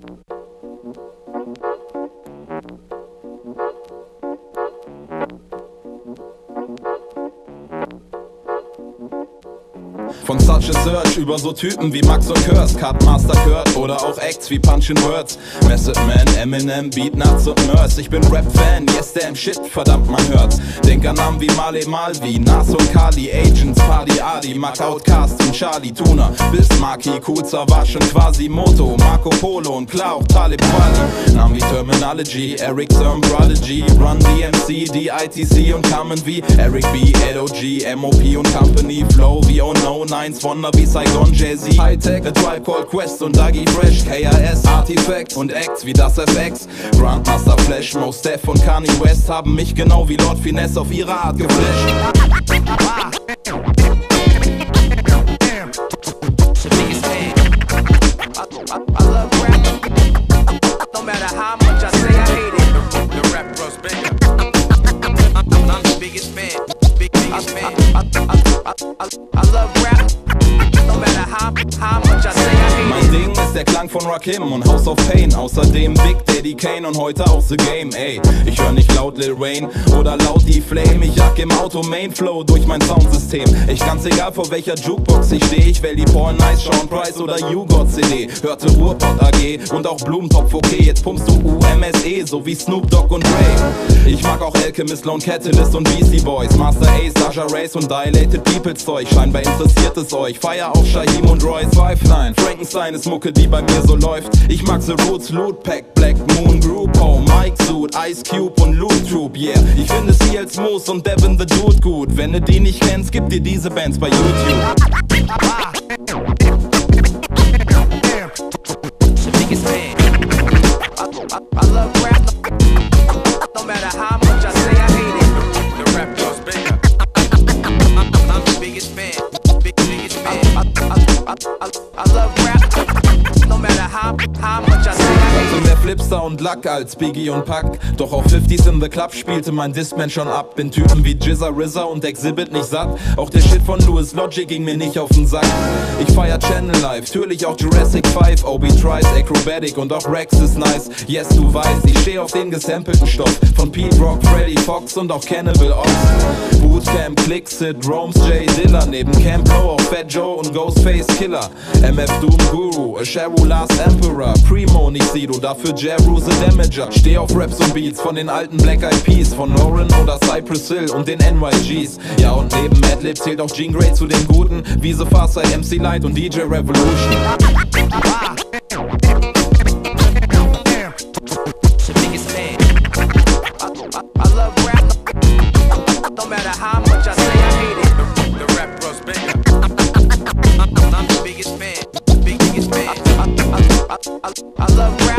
Thank you. Von Such a Search über so Typen wie Max und Curse, Cutmaster Kurt oder auch Acts wie Punch and Words. Method Man, Eminem, Beatnuts und Nurse. Ich bin Rap-Fan, yes damn shit, verdammt man hört's. Denk an Namen wie Marley Malvi, Nas und Kali, Agents, Party Adi, Mark Outcast und Charlie Tuna. Bismarcky, Kuza, Wasch und Quasimoto, Marco Polo und klar auch Talib Kweli. Namen wie Terminology, Eric Serm, Run DMC, DITC und Carmen wie Eric B, LOG, MOP und Company, Flow wie Oh No, Nines, Wonder wie Saigon, Jay-Z, Hightech, A Tribe Called Quest und Dougie Fresh, KRS, Artifact und Acts wie das FX. Grandmaster Flash, Most Def und Kanye West haben mich genau wie Lord Finesse auf ihre Art geflasht. I, I, I, I, love rap. No matter how, how much I say I hate it. Der Klang von Rakim und House of Pain. Außerdem Big Daddy Kane und heute auch The Game. Ey, ich höre nicht laut Lil Wayne oder laut die Flame. Ich jag im Auto Main Flow durch mein Soundsystem. Ich ganz egal vor welcher Jukebox ich stehe. Ich wähl die Paul Nice, Sean Price oder You Got CD. Hörte Ruhrpott AG und auch Blumentopf okay. Jetzt pumpst du UMSE, so wie Snoop Dogg und Ray. Ich mag auch Alchemist, Lone Catalyst und Beastie Boys. Master Ace, Sasha Race und Dilated People's Zeug. Scheinbar interessiert es euch. Feier auch Shaheem und Royce Fiveline. Frankenstein ist Mucke, die bei mir so läuft. Ich mag The Roots, Loot Pack, Black Moon, Grupo, Mike Suit, Ice Cube und Loot Troop, yeah. Ich finde sie als Moose und Devin the Dude gut. Wenn du die nicht kennst, gib dir diese Bands bei YouTube. How. Und mehr Flipster und Luck als Biggie und Pack. Doch auf 50s in the Club spielte mein Discman schon ab. Bin Typen wie Jizza, RZA und Exhibit nicht satt. Auch der Shit von Louis Logic ging mir nicht auf den Sack. Ich feier Channel Life, natürlich auch Jurassic 5, Obi Tries, Acrobatic und auch Rex ist nice. Yes, du weißt, ich steh auf den gesampelten Stoff. Von Pete Rock, Freddy Fox und auch Cannibal Ox. Bootcamp, Clicksit, Rome's J Dilla. Neben Camp Low auch Fat Joe und Ghostface Killer, MF Doom Guru, Ashero Last Emperor, Primo nicht Sido, dafür Jeru the Damager. Steh auf Raps und Beats von den alten Black Eyed Peas, von Lauren oder Cypress Hill und den NYGs. Ja und neben Madlib zählt auch Gene Grey zu den Guten, wie The Faster, MC Light und DJ Revolution. I love rap, no matter how much I say. I, I love rap.